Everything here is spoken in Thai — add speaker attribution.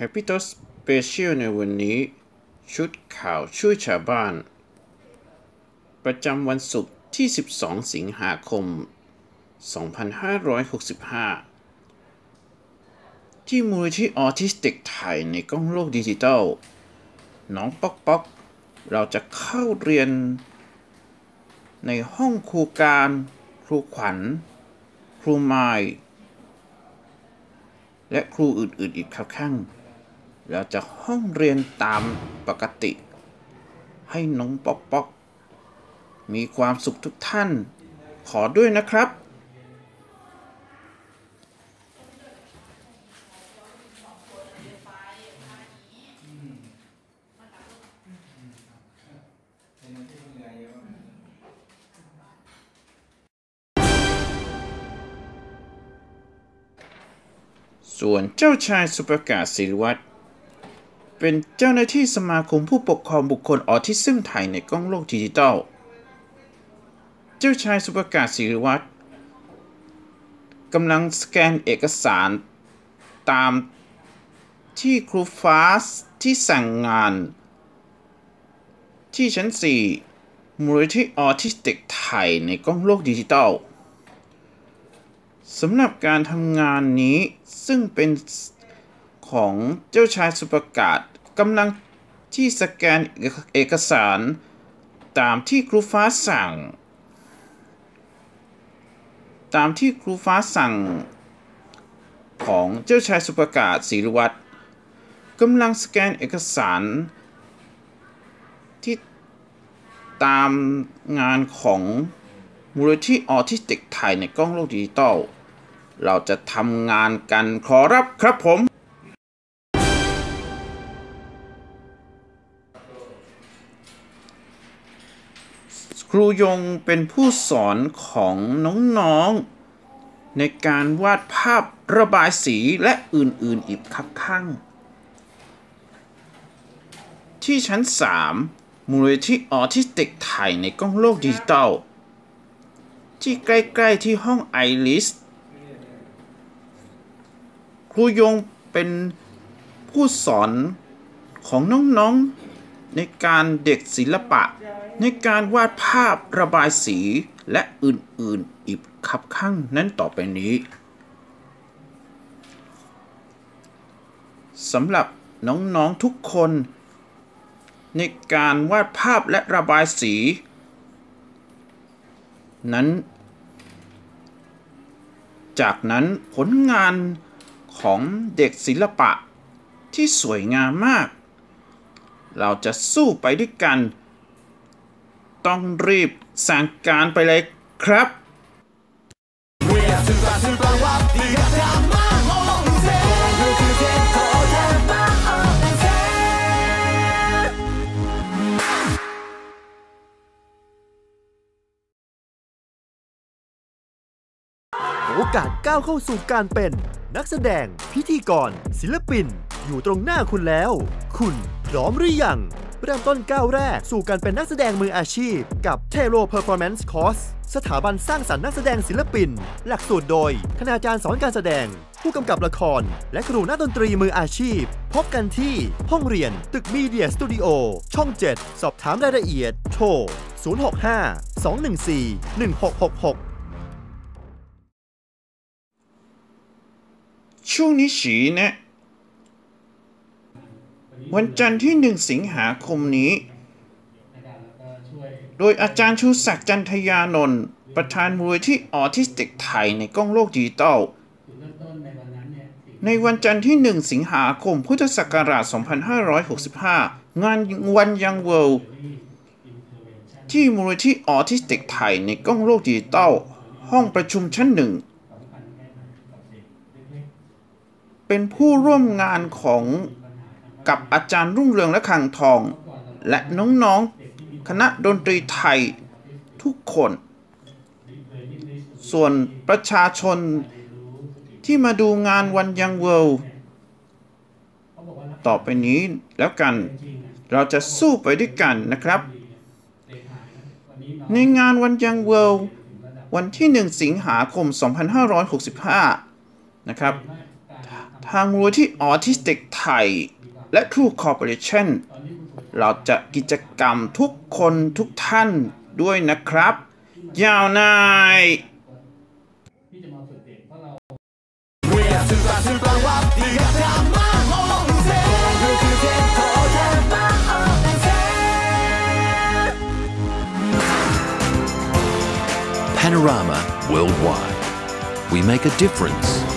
Speaker 1: Happy t o a s Special ในวันนี้ ชุดข่าวช่วยชาวบ้าน ประจำวันศุกร์ที่ 12 สิงหาคม 2565 ที่มูลที่ออทิสติกไทยในกล้องโลกดิจิตอลน้องป๊อกป๊อก เราจะเข้าเรียน ในห้องครูการ ครูขวัญ ครูไมล์และครูอื่นๆอีกครับข้าง เราจะห้องเรียนตามปกติ ให้น้องป๊อกป๊อกมีความสุขทุกท่าน ขอด้วยนะครับ ส่วนเจ้าชายสุประกาศศิริวัตร เป็นเจ้าหน้าที่สมาคมผู้ปกครองบุคคลออทิซึมไทยในก้องโลกดิจิตอล เจ้าชายสุประกาศศิริวัตรกำลังสแกนเอกสารตามที่ครูฟ้าที่สั่งงาน ที่ชั้น 4 มูลนิธิออทิสติกไทยในก้องโลกดิจิตอลสำหรับการทำงานนี้ซึ่งเป็น ของเจ้าชายสุประกาศกำลังที่สแกนเอกสารตามที่ครูฟ้าสั่ง ตามที่ครูฟ้าสั่งของเจ้าชายสุประกาศศิริวัตรกำลังสแกนเอกสาร ที่ตามงานของมูลนิธิออทิสติกไทยในก้องโลกดิจิตอลเราจะทำงานกันขอรับครับผม ครูยงเป็นผู้สอนของน้องๆ ในการวาดภาพระบายสีและอื่นๆอีกครับข้าง ที่ชั้น 3 มูลนิธิออทิสติกไทยในก้องโลกดิจิตอลที่ใกล้ๆที่ห้องไอริสครูยงเป็นผู้สอนของน้องๆ ในการเด็กศิลปะ ในการวาดภาพระบายสีและอื่นๆอีกครับข้างนั้นต่อไปนี้สำหรับน้องๆทุกคน ในการวาดภาพและระบายสี นั้น จากนั้นผลงานของเด็กศิลปะที่สวยงามมาก เราจะสู้ไปด้วยกัน ต้องรีบสั่งการไปเลยครับ
Speaker 2: โอกาสก้าวเข้าสู่การเป็น นักแสดง พิธีกร ศิลปิน อยู่ตรงหน้าคุณแล้ว คุณ ร้อมหรือยัง เริ่มต้นก้าวแรกสู่การเป็นนักแสดงมืออาชีพ กับ t e r o Performance Course สถาบันสร้างสรรค์นักแสดงศิลปิน หลักสูตรโดย คณาจารย์สอนการแสดง ผู้กำกับละคร และครูนักดนตรีมืออาชีพ พบกันที่ห้องเรียนตึกมีเดียสตูดิโอช่อง 7 สอบถามรายละเอียด โทร 065 214 1666
Speaker 1: ช่วงนี้ฉีนะ วันจันทร์ที่ 1 สิงหาคมนี้ โดยอาจารย์ชูศักดิ์จันทยานนท์ประธานมูลที่ออทิสติกไทยในกล้องโลกดิจิตอลในวันจันทร์ที่ 1 สิงหาคมพุทธศักราช 2565 งาน One Young World ที่มูลนิธิออทิสติกไทยในก้องโลกดิจิตอลห้องประชุมชั้นหนึ่ง เป็นผู้ร่วมงานของ กับอาจารย์รุ่งเรืองและขังทอง และน้องๆ คณะดนตรีไทยทุกคน ส่วนประชาชนที่มาดูงานวันยังเวิลด์ต่อไปนี้แล้วกันเราจะสู้ไปด้วยกันนะครับ ในงานวันยังเวิลด์วันที่ 1 สิงหาคม 2565 นะครับ ทางมูลที่ออทิสติกไทย และ True Corporation เราจะกิจกรรมทุกคนทุกท่านด้วยนะครับ ยาวนาย
Speaker 3: Panorama Worldwide. We make a difference